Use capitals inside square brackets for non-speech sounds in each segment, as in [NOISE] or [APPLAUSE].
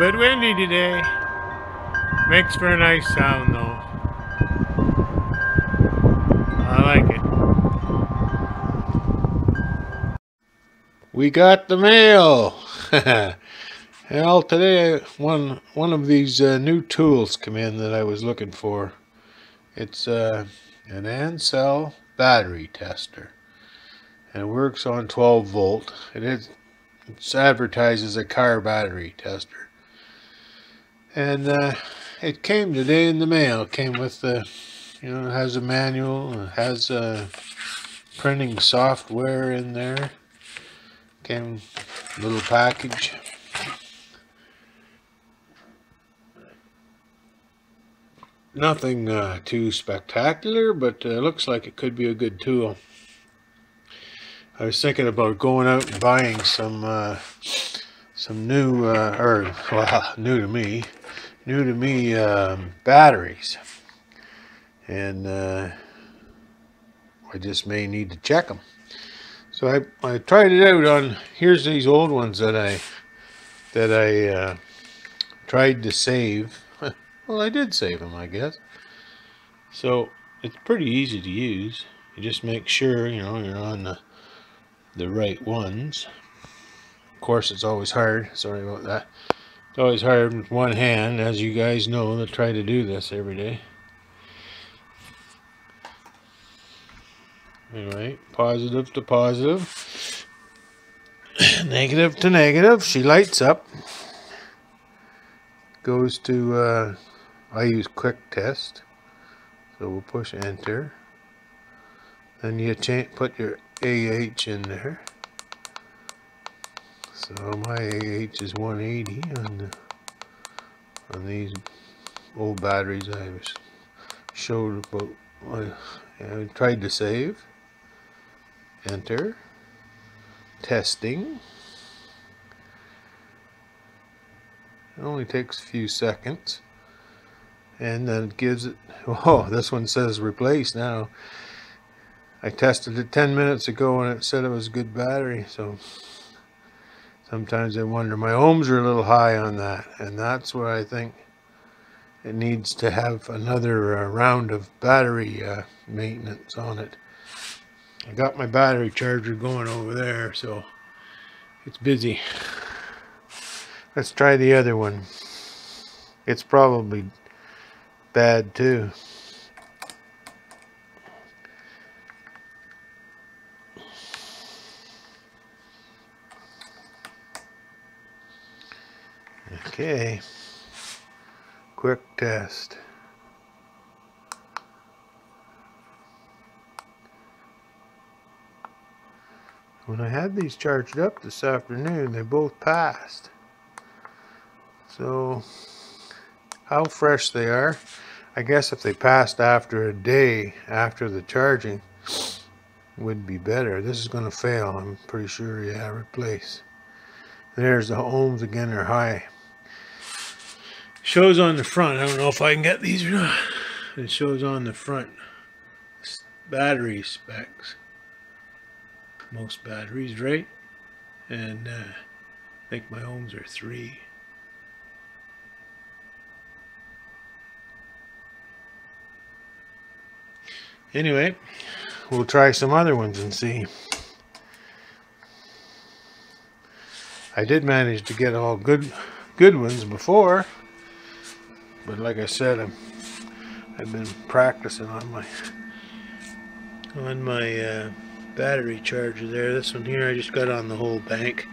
Bit windy today. Makes for a nice sound though. I like it. We got the mail. [LAUGHS] well, today one one of these uh, new tools come in that I was looking for. It's uh, an Ancel battery tester. And it works on 12 volt. It is it's advertised as a car battery tester. And uh, it came today in the mail. It came with the, you know, it has a manual, it has a printing software in there. Came little package. Nothing uh, too spectacular, but uh, looks like it could be a good tool. I was thinking about going out and buying some uh, some new, uh, or well, [LAUGHS] new to me, new to me um, batteries, and uh, I just may need to check them. So I I tried it out on here's these old ones that I that I uh, tried to save [LAUGHS] well, I did save them, I guess. So, it's pretty easy to use. You just make sure, you know, you're on the, the right ones. Of course, it's always hard. Sorry about that. It's always hard with one hand, as you guys know, that try to do this every day. Anyway, positive to positive. [COUGHS] negative to negative. She lights up. Goes to uh, I use quick test so we'll push enter then you put your AH in there so my AH is 180 on on these old batteries I showed about I tried to save enter testing. It only takes a few seconds and then it gives it [LAUGHS] oh this one says replace now. I tested it 10 minutes ago and it said it was a good battery so sometimes I wonder. My ohms are a little high on that and that's where I think it needs to have another uh, round of battery uh, maintenance on it. I got my battery charger going over there so it's busy. Let's try the other one. It's probably bad too. Okay, quick test. When I had these charged up this afternoon, they both passed. So how fresh they are. I guess if they passed after a day after the charging would be better. This is going to fail. I'm pretty sure. Yeah, replace. There's the ohms again are high. Shows on the front. I don't know if I can get these. It shows on the front battery specs. Most batteries, right? And uh, I think my ohms are three. Anyway, we'll try some other ones and see. I did manage to get all good good ones before, but like I said, I'm, I've been practicing on my on my uh, battery charger there. This one here I just got on the whole bank.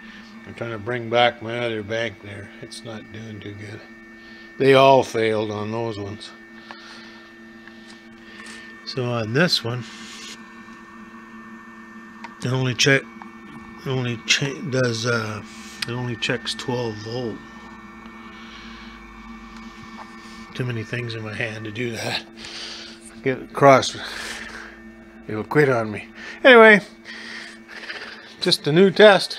I'm trying to bring back my other bank there. It's not doing too good. They all failed on those ones. So on this one, it only check only does uh, it only checks 12 volt. Too many things in my hand to do that. Get across, it'll quit on me. Anyway, just a new test.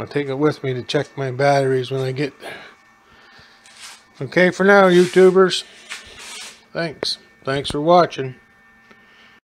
I'll take it with me to check my batteries when I get there. Okay, for now, YouTubers. Thanks. Thanks for watching.